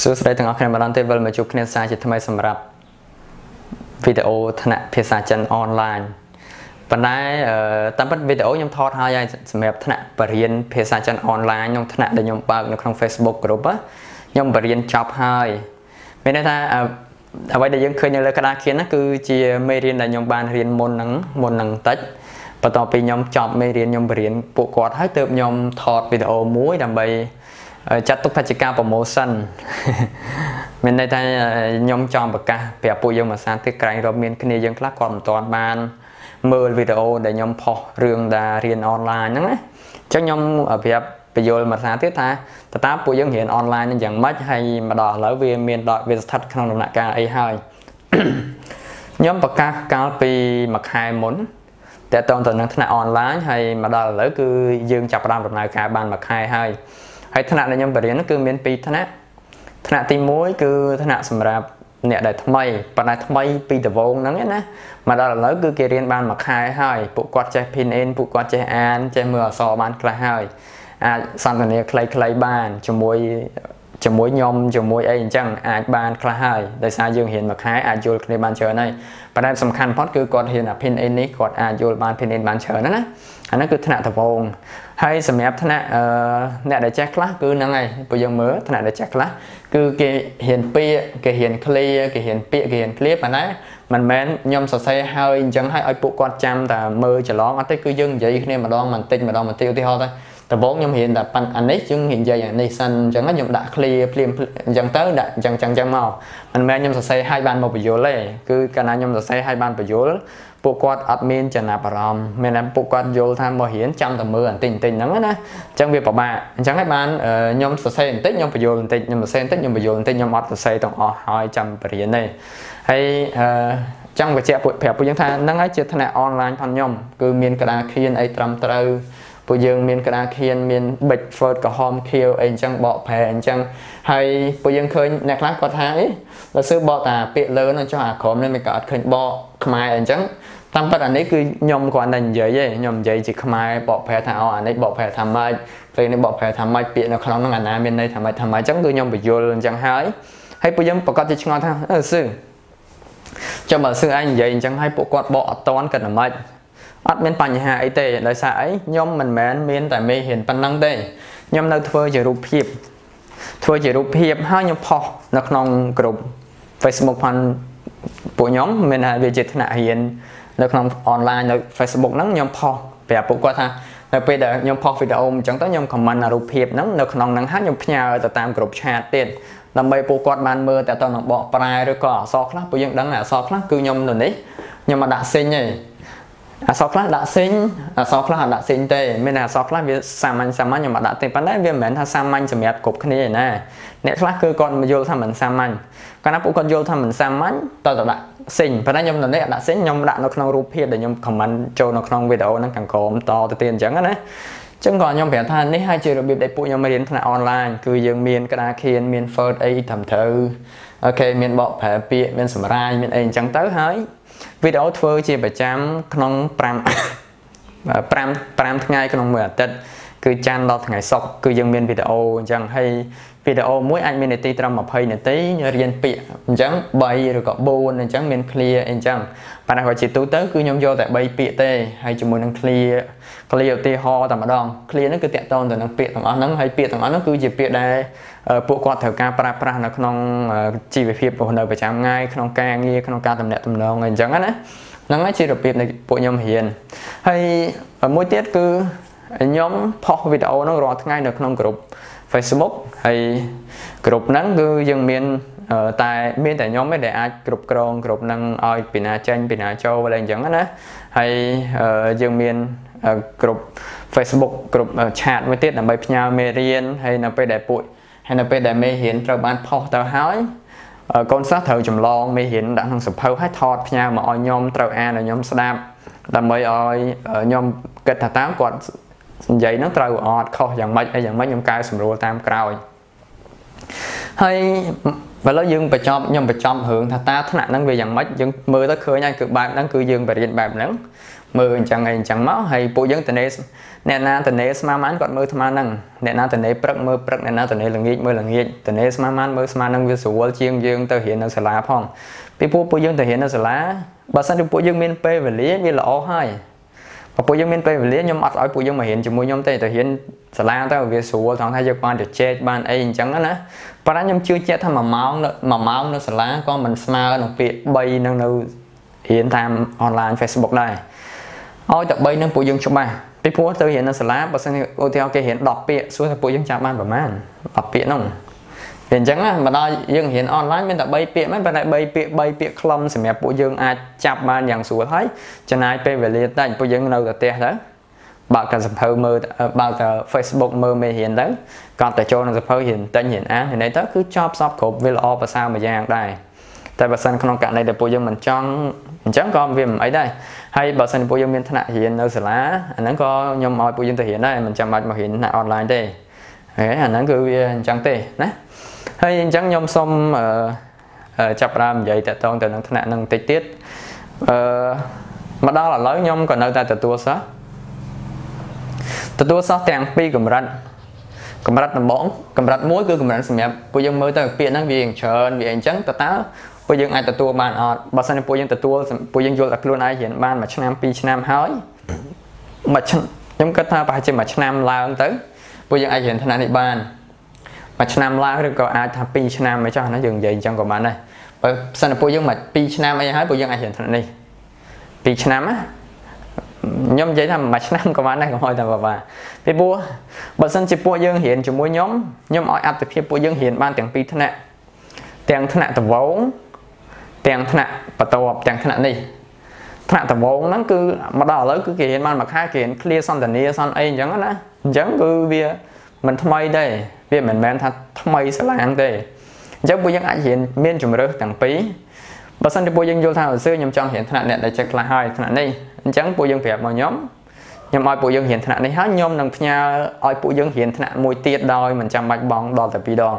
សួស្តីទាំងអស់គ្នាម្ដងទៀតវិលមកជួបគ្នាសារជាថ្មីសម្រាប់វីដេអូថ្នាក់ភាសាចិនអនឡាញប៉ុន្តែតាមពិតវីដេអូខ្ញុំថតហើយហើយសម្រាប់ថ្នាក់បរិញ្ញាភាសាចិនអនឡាញក្នុងថ្នាក់ដែលខ្ញុំបើកនៅក្នុង Facebook group ខ្ញុំបរិញ្ញាចប់ហើយមានន័យថាអ្វីដែលយើងឃើញនៅលើក្តារខៀនណាគឺជាមេរៀនដែលខ្ញុំបានរៀនមុនហ្នឹងមុនហ្នឹងតិចបន្ទាប់ពីខ្ញុំចប់មេរៀនខ្ញុំបរិញ្ញាពួកគាត់ហើយទើបខ្ញុំថតវីដេអូមួយដើម្បី ចាត់ទុកថាជាការ promotion មានន័យថាខ្ញុំចង់ប្រកាសប្រាប់ពួកយើងមួយសារទៀតក្រែងរកមានគ្នាយើងខ្លះគាត់មិនទាន់បានមើលវីដេអូដែលខ្ញុំផុសរឿងដែលរៀនអនឡាញហ្នឹងណាអញ្ចឹងខ្ញុំប្រាប់បញ្យល់មួយសារទៀតថាតើតើពួកយើងរៀនអនឡាញនឹងយ៉ាងម៉េចហើយមកដល់ឥឡូវវាមានដល់វាស្ថិតក្នុងដំណាក់កាលអីហើយខ្ញុំប្រកាសកាលពីមួយខែមុនតើតើទៅនឹងថ្នាក់អនឡាញហើយមកដល់ឥឡូវគឺយើងចាប់ផ្ដើមដំណើរការបានមួយខែហើយ ហើយថ្នាក់ដែលខ្ញុំបរៀនគឺមាន2ថ្នាក់ថ្នាក់ទី1គឺថ្នាក់សម្រាប់អ្នកដែលថ្មីប៉ុន្តែថ្មីពីដវងហ្នឹងណាមកដល់ឥឡូវគឺគេរៀនបានមួយខែហើយពួកគាត់ចេះ pin in ពួកគាត់ចេះអានចេះមើលអក្សរបានខ្លះហើយអាចសន្ទនាខ្លីៗបានជាមួយជាមួយខ្ញុំជាមួយអីអញ្ចឹងអាចបានខ្លះហើយដោយសារយើងរៀនមួយខែអាចយល់គ្នាបានច្រើនហើយប៉ុន្តែសំខាន់បំផុតគឺគាត់រៀនអា pin in នេះគាត់អាចយល់បាន pin in បានច្រើនណាអាហ្នឹងគឺថ្នាក់ដំបូង ហើយសម្រាប់ថ្នាក់អឺអ្នកដែលចេះខ្លះគឺហ្នឹងហើយពួកយើងមើលថ្នាក់ដែលចេះខ្លះគឺគេរៀនពាក្យគេរៀន clear គេរៀនពាក្យគេរៀន clear ប៉ុន្តែមិនមែនខ្ញុំសរសេរហើយអញ្ចឹងហើយឲ្យពួកគាត់ចាំតែមើលច្រឡងអត់ទេគឺយើងនិយាយគ្នាម្ដងបន្តិចម្ដងបន្តិចឧទាហរណ៍ទៅដំបូងខ្ញុំរៀនតែប៉ាន់អានេះយើងនិយាយអានេះសិនអញ្ចឹងខ្ញុំដាក់ clear ភ្លាមអញ្ចឹងទៅដាក់អញ្ចឹងអញ្ចឹងមកមិនមែនខ្ញុំសរសេរឲ្យបានមកបញ្យល់ទេគឺកាលណាខ្ញុំសរសេរឲ្យបានបញ្យល់ ពួកគាត់អត់មានចំណាប់អារម្មណ៍មានតែពួកគាត់យល់ថាមករៀនចាំតែមើលបន្តិចបន្តិចហ្នឹងណាអញ្ចឹងវាពិបាកអញ្ចឹងហើយបានខ្ញុំសរសេរបន្តិចខ្ញុំបញ្យល់បន្តិចខ្ញុំសរសេរបន្តិចខ្ញុំបញ្យល់បន្តិចខ្ញុំអត់សរសេរទាំងអស់ហើយចាំបរៀនទេហើយអឺចង់បញ្ជាក់ពួកប្រាប់ពួកយើងថាហ្នឹងហើយជាថ្នាក់អនឡាញផងខ្ញុំគឺមានក្តារខៀនអីត្រឹមត្រូវពួកយើងមានក្តារខៀនមានប៊ិច Word ក្រហមខៀវអីអញ្ចឹងបកប្រែអញ្ចឹង ហើយពួកយើងឃើញអ្នកខ្លះគាត់ថាអីបើសើបកតាពាក្យលើនឹងចុះអាក្រមនេះមិនក៏អត់ឃើញបកខ្មែរអញ្ចឹងតាមពិតអានេះគឺខ្ញុំគ្រាន់តែនិយាយទេខ្ញុំនិយាយជាខ្មែរបកប្រែថាអូអានេះបកប្រែថាម៉េចពេលនេះបកប្រែថាម៉េចពាក្យនៅក្នុងហ្នឹងអាណាមានន័យថាម៉េចថាម៉េចអញ្ចឹងគឺខ្ញុំបញ្យល់អញ្ចឹងហើយហើយពួកយើងប្រកាសជាឆ្ងល់ថាអឺសឺចាំបើសឺឯងនិយាយអញ្ចឹងហើយពួកគាត់បកអត់តន់គិតតែម៉េចអត់មានបញ្ហាអីទេដោយសារអីខ្ញុំមិនមែនមានតែមេរៀនប៉ុណ្ណឹងទេខ្ញុំនៅធ្វើជារូបភាព ធ្វើជារូបភាពហើយខ្ញុំផុសនៅក្នុងក្រុម Facebook ផងពួកខ្ញុំមានថាវាជាថ្នាក់រៀននៅក្នុងអនឡាញនៅ Facebook ហ្នឹងខ្ញុំផុសប្រាប់ពួកគាត់ថានៅពេលដែលខ្ញុំផុសវីដេអូអញ្ចឹងទៅខ្ញុំ comment រូបភាពហ្នឹងនៅក្នុងហ្នឹងហើយខ្ញុំផ្ញើទៅតាមក្រុម chat ទៀតដើម្បីពួកគាត់បានមើលតែតនឹងបកប្រែឬក៏អក្សរខ្លះពួកយើងដឹងអក្សរខ្លះគឺខ្ញុំនៅនេះខ្ញុំមកដាក់សេញទេ អក្សរខ្លះដាក់សេញអក្សរខ្លះអត់ដាក់សេញទេមានអក្សរខ្លះវាសាមញ្ញសាមញ្ញខ្ញុំអត់ដាក់ទេប៉ុន្តែវាមិនមែនថាសាមញ្ញសម្រាប់គ្រប់គ្នាទេណាអ្នកខ្លះគឺគាត់យល់ថាមិនសាមញ្ញកាលណាពួកគាត់យល់ថាមិនសាមញ្ញតើតដាក់សេញប៉ុន្តែខ្ញុំនៅនេះអត់ដាក់សេញខ្ញុំដាក់នៅក្នុងរូបភាពដែលខ្ញុំ comment ចូលនៅក្នុងវីដេអូហ្នឹងខាងក្រោមតទៅទៀតអញ្ចឹងណាចឹងក៏ខ្ញុំប្រាប់ថានេះហើយជារបៀបដែលពួកខ្ញុំរៀនថ្នាក់អនឡាញគឺយើងមានក្តារខៀនមាន Word អីត្រឹមត្រូវអូខេមានបកប្រែពាក្យមានសម្រាយមានអីអញ្ចឹងទៅហើយ វីដេអូធ្វើជាប្រចាំក្នុង5 5 5ថ្ងៃក្នុងមួយអាទិត្យ គឺច័ន្ទដល់ថ្ងៃសុក្រគឺយើងមានវីដេអូអញ្ចឹងហើយវីដេអូមួយអាចមាននាទីត្រឹម20នាទីរៀនពាក្យអញ្ចឹង3ឬក៏4អញ្ចឹងមាន clear អីអញ្ចឹងប៉ុន្តែគាត់ជាទូទៅគឺខ្ញុំយកតែ3ពាក្យទេហើយជាមួយនឹង clear clear ឧទាហរណ៍តែម្ដង clear ហ្នឹងគឺតាក់ទងទៅនឹងពាក្យទាំងអស់ហ្នឹងហើយពាក្យទាំងអស់ហ្នឹងគឺជាពាក្យដែលពួកគាត់ត្រូវការប្រើប្រាស់នៅក្នុងជីវភាពរស់នៅប្រចាំថ្ងៃក្នុងការងារក្នុងការតំណាក់តំណងអីអញ្ចឹងណាហ្នឹងហើយជារបៀបនៃពួកខ្ញុំរៀនហើយមួយទៀតគឺ ខ្ញុំផុសវីដេអូហ្នឹងរាល់ថ្ងៃនៅក្នុងក្រុម Facebook ហើយក្រុមហ្នឹងគឺយើងមានតែមានតែខ្ញុំឯងដែលអាចគ្រប់គ្រងក្រុមហ្នឹងឲ្យពីណាចេញពីណាចូលអីអញ្ចឹងណាហើយយើងមានក្រុម Facebook ក្រុម chat មួយទៀតដើម្បីផ្ញើមេរៀនហើយនៅពេលដែលពួកហើយនៅពេលដែលមេរៀនត្រូវបានផុសទៅហើយកូនសិស្សត្រូវចម្លងមេរៀនដាក់ក្នុងសភៅហើយថតផ្ញើមកឲ្យខ្ញុំត្រូវអានឲ្យខ្ញុំស្ដាប់ដើម្បីឲ្យខ្ញុំគិតថាតើគាត់ និយាយហ្នឹងត្រូវអត់ខុសយ៉ាងម៉េចអីយ៉ាងម៉េចខ្ញុំកែសម្រួលតាមក្រោយហើយបើឡើយយើងបញ្ចប់ខ្ញុំបញ្ចប់រឿងថាតើថ្នាក់ហ្នឹងវាយ៉ាងម៉េចយើងមើលទៅឃើញហើយគឺបែបហ្នឹងគឺយើងបរៀនបែបហ្នឹងមើលអញ្ចឹងអីអញ្ចឹងមកហើយពួកយើងតនេអ្នកណាតនេស្មាម៉ានគាត់មើលស្មាហ្នឹងអ្នកណាតនេព្រឹកមើលព្រឹកអ្នកណាតនេល្ងាចមើលល្ងាចតនេស្មាម៉ានមើលស្មាហ្នឹងវាស្រួលជាងយើងទៅរៀននៅសាលាផងពីពួកពួកយើងទៅរៀននៅសាលាបើសិនជាពួកយើងមានពេលវេលាវាល្អហើយបើ ពួកយើងមានពេលវេលាខ្ញុំអត់ឲ្យពួកយើងមករៀនជាមួយខ្ញុំទេទៅរៀនសាលាទៅវាស្រួលថងថាយើងបានទៅជែកបានអីអញ្ចឹងណាប៉ុន្តែខ្ញុំជឿជាក់ថា1ម៉ោង1ម៉ោងនៅសាលាក៏មិនស្មើនឹងពាក្យ3នឹងនៅរៀនតាមអនឡាញ Facebook ដែរឲ្យតែ3នឹងពួកយើងច្បាស់ពីព្រោះទៅរៀននៅសាលាបើសិនឧទាហរណ៍គេរៀន10ពាក្យសួរថាពួកយើងចាប់បានប្រមាណ10ពាក្យនោះ វាអញ្ចឹងណាបើដល់យើងរៀនអនឡាញមានតែ3ពាក្យមែនប៉ុន្តែ3ពាក្យ3ពាក្យខ្លឹមសម្រាប់ពួកយើងអាចចាប់បានយ៉ាងស្រួលហើយចំណាយពេលវេលាតិចពួកយើងនៅតែផ្ទះទៅបើកតែសភៅមើលបើកតែ Facebook មើលមេរៀនទៅគាត់តែចូលក្នុងសភៅរៀនតែញរៀនអាននេះទៅគឺចប់សពគ្រប់វាល្អប្រសើរមួយយ៉ាងដែរតែបើសិនក្នុងករណីដែលពួកយើងមិនចង់អញ្ចឹងក៏វាមិនអីដែរហើយបើសិនពួកយើងមានថ្នាក់រៀននៅសាលាអាហ្នឹងក៏ខ្ញុំឲ្យពួកយើងទៅរៀនដែរមិនចាំបាច់មករៀនថ្នាក់អនឡាញទេហើយអាហ្នឹងគឺវាអញ្ចឹងទេណា ហើយអញ្ចឹងខ្ញុំសូមចាប់ផ្ដើមនិយាយតកតងទៅនឹងថ្នាក់នឹងបន្តិចទៀតអឺមកដល់ឥឡូវខ្ញុំក៏នៅតែទទួលសិស្សទទួលសិស្សទាំងពីរកម្រិតកម្រិតដំបងកម្រិតមួយគឺកម្រិតសម្រាប់ពួកយើងមើលទៅពាក្យហ្នឹងវាច្រើនវាអញ្ចឹងតើតើពួកយើងអាចទទួលបានអត់បើសិនជាពួកយើងទទួលពួកយើងយល់តែខ្លួនឯងរៀនបានមួយឆ្នាំពីរឆ្នាំហើយមួយខ្ញុំគិតថាប្រហែលជាមួយឆ្នាំឡើងទៅពួកយើងអាចរៀនថ្នាក់នេះបាន មួយឆ្នាំឡើងឬក៏អាចថា2ឆ្នាំអីចុះណាយើងនិយាយអញ្ចឹងក៏បានដែរបើសិនតែពួកយើងមក2ឆ្នាំអីហើយពួកយើងអាចរៀនថ្នាក់នេះ2ឆ្នាំណាខ្ញុំនិយាយថាមួយឆ្នាំក៏បានដែរកុំឲ្យតែបាបាពីព្រោះបើសិនជាពួកយើងរៀនជាមួយខ្ញុំខ្ញុំឲ្យអត្ថភាពពួកយើងរៀនបានទាំងពីរថ្នាក់ទាំងថ្នាក់ដំបូងទាំងថ្នាក់បន្ទាប់ទាំងថ្នាក់នេះថ្នាក់ដំបូងហ្នឹងគឺមកដល់ឥឡូវគឺគេរៀនបានមួយខែគេរៀន clear សន្តានាសន្តិអីអញ្ចឹងណាអញ្ចឹងគឺវាមិនថ្មីទេ វាមិនមែនថាថ្មីស្លាងទេអញ្ចឹងពួកយើងអាចរៀនមានជំរើសទាំងពីរបើសិនជាពួកយើងយល់ថាអឺខ្ញុំចង់រៀនថ្នាក់អ្នកដែលចេះខ្លះហើយថ្នាក់នេះអញ្ចឹងពួកយើងប្រាប់មកខ្ញុំខ្ញុំឲ្យពួកយើងរៀនថ្នាក់នេះហើយខ្ញុំនឹងផ្ញើឲ្យពួកយើងរៀនថ្នាក់មួយទៀតដោយមិនចាំបាច់បង់ដល់តែ2ដង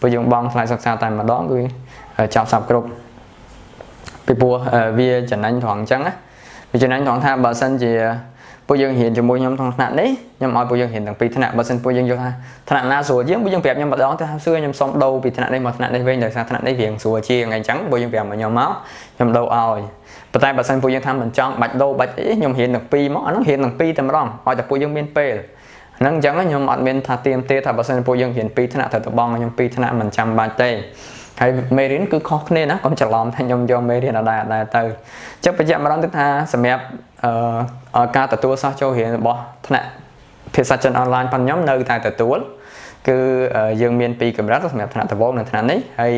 ពួកយើងបង់ថ្លៃសិក្សាតែម្ដងគឺចាប់សាប់គ្រប់ពីព្រោះវាចំណេញត្រង់អញ្ចឹងណាវាចំណេញត្រង់ថាបើសិនជា ពួកយើងរៀនជាមួយខ្ញុំក្នុងថ្នាក់នេះខ្ញុំឲ្យពួកយើងរៀនទាំងពីរថ្នាក់បើសិនពួកយើងយល់ថាថ្នាក់ណាស្រួលជាងពួកយើងប្រាប់ខ្ញុំម្ដងទៅថាសួរខ្ញុំសុំដូរពីថ្នាក់នេះមកថ្នាក់នេះវិញដោយសារថ្នាក់នេះរៀងស្រួលជាងអីចឹងពួកយើងប្រាប់មកខ្ញុំមកខ្ញុំដូរឲ្យប៉ុន្តែបើសិនពួកយើងថាមិនចង់បាច់ដូរបាច់អីខ្ញុំរៀនទាំងពីរមកអានោះរៀនទាំងពីរតែម្ដងឲ្យតែពួកយើងមានពេលហ្នឹងអញ្ចឹងខ្ញុំអត់មានថាទៀមទេថាបើសិនពួកយើងរៀនពីរថ្នាក់ទៅតបងខ្ញុំពីរថ្នាក់មិនចាំបាច់ទេហើយមេរៀនគឺខុសគ្នាណាកុំច្រឡំថាខ្ញុំយកមេរៀនអត់ដែរអត់ដែរទៅអញ្ចឹងបញ្ជាក់ម្ដងទៀតថាសម្រាប់ អឺការទទួលសិស្សចូលរៀនរបស់ថ្នាក់ភាសាចិនអនឡាញផងខ្ញុំនៅតែទទួលគឺយើងមានពីរកម្រិតសម្រាប់ថ្នាក់ដំបូងនិងថ្នាក់នេះហើយ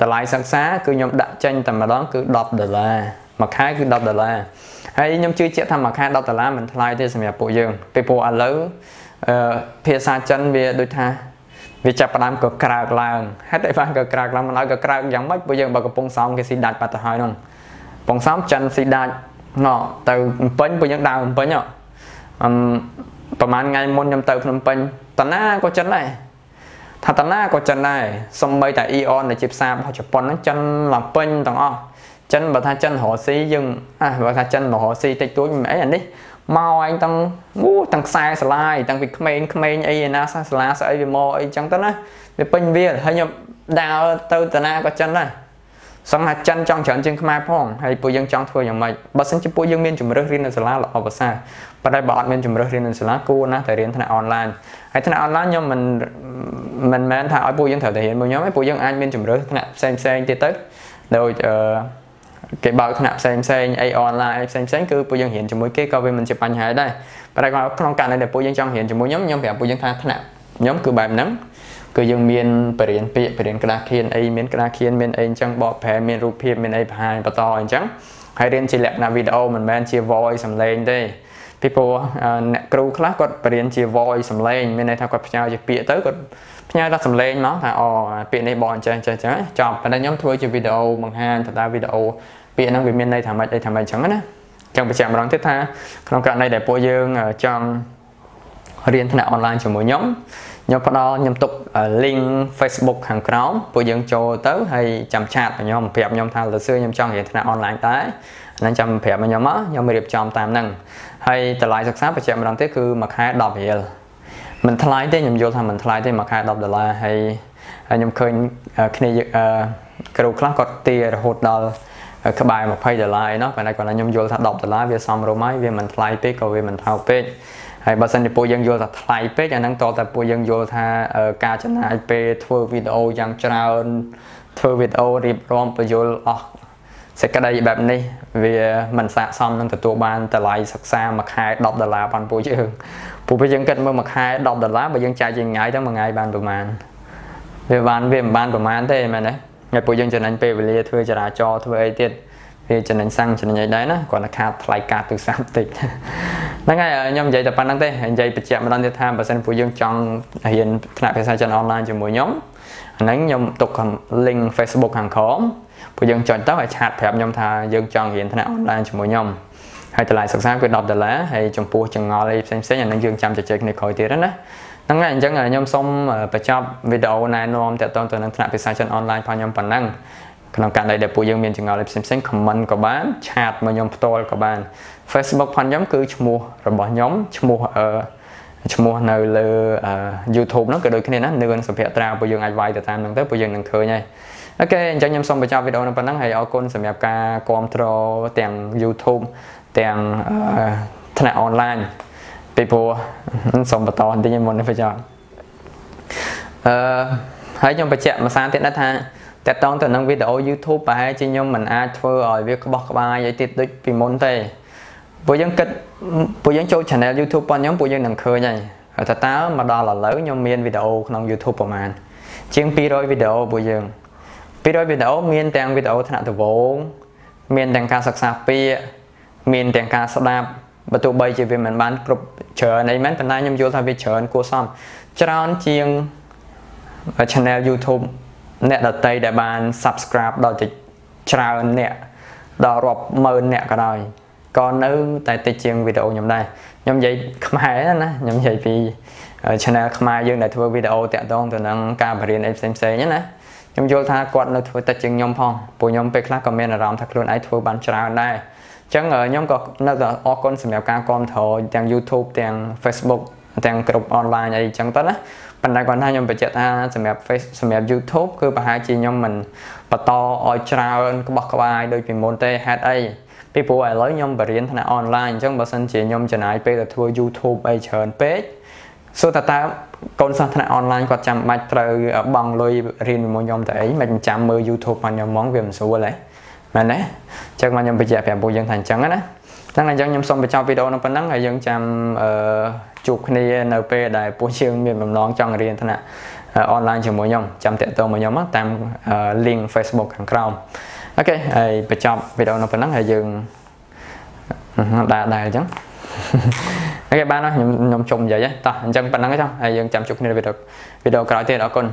តម្លៃសិក្សាគឺខ្ញុំដាក់ចេញតែម្ដងគឺ10ដុល្លារមួយខែគឺ10ដុល្លារហើយខ្ញុំជឿជាក់ថាមួយខែ10ដុល្លារមិនថ្លៃទេសម្រាប់ពួកយើងពីព្រោះឥឡូវភាសាចិនវាដូចថាវាចាប់ផ្ដើមក៏ក្រើកឡើងហេតុអីបានក៏ក្រើកឡើងមិនឲ្យក៏ក្រើកយ៉ាងម៉េចពួកយើងបើកំពុងសោមគេស៊ីដាច់បាត់ទៅហើយនោះកំពុងសោមចិនស៊ីដាច់ ណោទៅភ្នំពេញពួកយើងដើរភ្នំពេញអឺប្រហែលថ្ងៃមុនខ្ញុំទៅភ្នំពេញតាណាក៏ចិនដែរថាតាណាក៏ចិនដែរសំបីតែ Eon ដែលជាផ្សាររបស់ជប៉ុនហ្នឹងចិនឡើងពេញទាំងអស់ចិនបើថាចិនរស់ស៊ីយើងអះបើថាចិនរស់ស៊ីតិចតួចមិនអីអានេះមកឯងទាំងអូទាំងខ្សែស្លាយទាំងពីក្មេងក្មេងអីណាសាស្លាស្អីវាមកអីចឹងទៅណាវាពេញវាហើយខ្ញុំដើរទៅតាណាក៏ចិនដែរ សង្ឃថាចិនចង់ច្រើនជាងខ្មែរផងហើយពួកយើងចង់ធ្វើយ៉ាងម៉េចបើសិនជាពួកយើងមានជំរើសរៀននៅសាលាល្អប្រសើរប៉ុន្តែបើអត់មានជំរើសរៀននៅសាលាគួរណាស់តែរៀនថ្នាក់អនឡាញហើយថ្នាក់អនឡាញខ្ញុំមិនមិនមែនថាឲ្យពួកយើងត្រូវតែរៀនមួយខ្ញុំទេពួកយើងអាចមានជំរើសថ្នាក់ផ្សេងផ្សេងទៀតទៅដូចអឺគេបើកថ្នាក់ផ្សេងផ្សេងអីអនឡាញផ្សេងផ្សេងគឺពួកយើងរៀនជាមួយគេក៏វាមិនជាបញ្ហាដែរប៉ុន្តែក្នុងករណីដែលពួកយើងចង់រៀនជាមួយខ្ញុំខ្ញុំប្រាប់ពួកយើងថាថ្នាក់ខ្ញុំគឺបែបហ្នឹង គឺយើងមានបរិញ្ញាពាក្យបរិញ្ញាក្តារខៀនអីមានក្តារខៀនមានអីអញ្ចឹងបកប្រែមានរូបភាពមានអីបង្ហាញបន្តអញ្ចឹងហើយរៀនជាលក្ខណៈវីដេអូមិនមែនជា voice សំឡេងទេពីព្រោះអ្នកគ្រូខ្លះគាត់បរៀនជា voice សំឡេងមានន័យថាគាត់ផ្ញើជាពាក្យទៅគាត់ផ្ញើតែសំឡេងមកថាអូពាក្យនេះបងអញ្ចឹងអញ្ចឹងអញ្ចឹងចប់ប៉ុន្តែខ្ញុំធ្វើជាវីដេអូបង្ហាញទៅតាមវីដេអូពាក្យហ្នឹងវាមានន័យថាម៉េចអីថាម៉េចអញ្ចឹងណាចឹងបញ្ជាក់ម្ដងទៀតថាក្នុងករណីដែលពួកយើងចង់រៀនថ្នាក់អនឡាញជាមួយខ្ញុំ ខ្ញុំផ្ដល់ខ្ញុំទុក link Facebook ខាងក្រោមពួកយើងចូលទៅហើយចាំឆាតខ្ញុំប្រាប់ខ្ញុំថាលើសឿខ្ញុំចង់រៀនថ្នាក់អនឡាញតែហ្នឹងចាំប្រាប់ខ្ញុំមកខ្ញុំរៀបចំតាមហ្នឹងហើយតម្លៃសិក្សាបញ្ជាក់ម្ដងទៀតគឺមួយខែ10រៀលមិនថ្លៃទេខ្ញុំយល់ថាមិនថ្លៃទេមួយខែ10ដុល្លារហើយខ្ញុំឃើញគ្នាគ្រូខ្លះគាត់ទារហូតដល់ក្បែរ20ដុល្លារឯណោះប៉ុន្តែគាត់ខ្ញុំយល់ថា10ដុល្លារវាសមរម្យហើយវាមិនថ្លៃពេកក៏វាមិនថោកពេក ហើយបើសិនជាពួកយើងយល់ថាថ្លៃពេកអាហ្នឹងតតែពួកយើងយល់ថាការចំណាយពេលធ្វើវីដេអូយ៉ាងច្រើនធ្វើវីដេអូរៀបរាប់បញ្យលអស់សេចក្តីបែបនេះវាមិនស័ក្តិសមនឹងទទួលបានតម្លៃសិក្សាមួយខែ10ដុល្លារបានពួកយើងពួកពួកយើងគិតមើលមួយខែ10ដុល្លារបើយើងចាយជាថ្ងៃទៅមួយថ្ងៃបានប្រហែលវាបានវាមិនបានប្រហែលទេមែនទេហើយពួកយើងចំណេញពេលវេលាធ្វើចរាចរណ៍ធ្វើអីទៀត វាចំណេញសាំងចំណេញអីដែរណាគាត់តែខាតថ្លៃកាតទូរស័ព្ទតិចហ្នឹងហើយខ្ញុំនិយាយតែប៉ុណ្្នឹងទេនិយាយបញ្ជាក់ម្ដងទៀតថាបើសិនពួកយើងចង់រៀនថ្នាក់ភាសាចិនអនឡាញជាមួយខ្ញុំហ្នឹងខ្ញុំទុក link Facebook ខាងក្រោមពួកយើងចុចទៅហើយឆាតប្រាប់ខ្ញុំថាយើងចង់រៀនថ្នាក់អនឡាញជាមួយខ្ញុំហើយតម្លៃសិក្សាគឺ10ដុល្លារហើយចំពោះចង្អល់អីផ្សេងផ្សេងអានឹងយើងចាំជជែកគ្នាក្រោយទៀតណាហ្នឹងហើយអញ្ចឹងខ្ញុំសូមបញ្ចប់វីដេអូណែនាំទាក់ទងទៅនឹងថ្នាក់ភាសាចិនអនឡាញរបស់ខ្ញុំប៉ុណ្ណឹង ក្នុងករណីដែលពួកយើងមានចង្អល់អីផ្សេងផ្សេង comment ក៏បានឆាតមកខ្ញុំផ្ទាល់ក៏បាន Facebook ផងខ្ញុំគឺឈ្មោះរបស់ខ្ញុំឈ្មោះអឺឈ្មោះនៅលើ YouTube ហ្នឹងក៏ដូចគ្នាណានឿនសុភ័ត្រាពួកយើងអាចវាយទៅតាមហ្នឹងទៅពួកយើងនឹងឃើញហើយអូខេអញ្ចឹងខ្ញុំសូមបញ្ចប់វីដេអូនៅប៉ុណ្ណឹងហើយអរគុណសម្រាប់ការគ្រប់គ្រងទាំង YouTube ទាំងថ្នាក់អនឡាញពីព្រោះសូមបន្តបន្តិចមុននេះបញ្ចប់អឺហើយខ្ញុំបញ្ជាក់មួយសារទៀតដែរថា តកតងទៅនឹងវីដេអូ YouTube ប្រហែលជាខ្ញុំមិនអាចធ្វើឲ្យវាក្បោះក្បាយអីទៀតដូចពីមុនទេពួកយើងគិតពួកយើងចូល channel YouTube របស់ខ្ញុំពួកយើងនឹងឃើញហើយថាតើមកដល់ឥឡូវខ្ញុំមានវីដេអូក្នុង YouTube ប្រហែលជាង200វីដេអូពួកយើង200វីដេអូមានទាំងវីដេអូថ្នាក់ដំបូងមានទាំងការសិក្សាពាក្យមានទាំងការស្ដាប់បើទោះបីជាវាមិនបានគ្រប់ច្រើនអីមែនប៉ុន្តែខ្ញុំយល់ថាវាច្រើនគួរសមច្រើនជាង channel YouTube អ្នកដតីដែលបាន subscribe ដល់ច្រើនអ្នកដល់រាប់ម៉ឺនអ្នកក៏ដោយក៏នៅតែតិចជាងវីដេអូខ្ញុំដែរខ្ញុំនិយាយខ្មែរណាខ្ញុំនិយាយពី channel ខ្មែរយើងដែលធ្វើវីដេអូតាក់ទងទៅនឹងការបរៀនអីផ្សេងផ្សេងណាខ្ញុំយល់ថាគាត់នៅធ្វើតិចជាងខ្ញុំផងព្រោះខ្ញុំពេលខ្លះក៏មានអារម្មណ៍ថាខ្លួនឯងធ្វើបានច្រើនដែរអញ្ចឹងខ្ញុំក៏នៅតែអរគុណសម្រាប់ការគ្រប់គ្រងទាំង YouTube ទាំង Facebook ទាំងគ្រប់អនឡាញអីអញ្ចឹងទៅណា ប៉ុន្តែគាត់ថាខ្ញុំបញ្ជាក់ថាសម្រាប់ Face សម្រាប់ YouTube គឺប្រហែលជាខ្ញុំមិនបន្តឲ្យច្រើនក្បោះក្បាយដូចពីមុនទេហេតុអីពីព្រោះឥឡូវខ្ញុំបរៀនថ្នាក់អនឡាញអញ្ចឹងបើសិនជាខ្ញុំចំណាយពេលទៅធ្វើ YouTube អីច្រើនពេកសួរតើតើកូនសិស្សថ្នាក់អនឡាញគាត់ចាំបាច់ត្រូវបង់លុយរៀនជាមួយខ្ញុំទៅអីមិនចាំមើល YouTube របស់ខ្ញុំហ្មងវាមិនស្រួលទេ មែនទេអញ្ចឹងមកខ្ញុំបញ្ជាក់ប្រាប់ពួកយើងថាអញ្ចឹងណាហ្នឹងអញ្ចឹងខ្ញុំសូមបញ្ចប់វីដេអូនៅប៉ុណ្ណឹងហើយយើងចាំអឺជួបគ្នានៅពេលដែលពួកយើងមានបំណងចង់រៀនថ្នាក់អនឡាញជាមួយខ្ញុំចាំតាក់ទងមកខ្ញុំតាម link Facebook ខាងក្រោមអូខេហើយបញ្ចប់វីដេអូនៅប៉ុណ្ណឹងហើយយើងដែរដែរអញ្ចឹងអូខេបានខ្ញុំខ្ញុំជុំនិយាយតោះអញ្ចឹងប៉ុណ្ណឹងចុះហើយយើងចាំជួបគ្នាវីដេអូវីដេអូក្រោយទៀតអរគុណ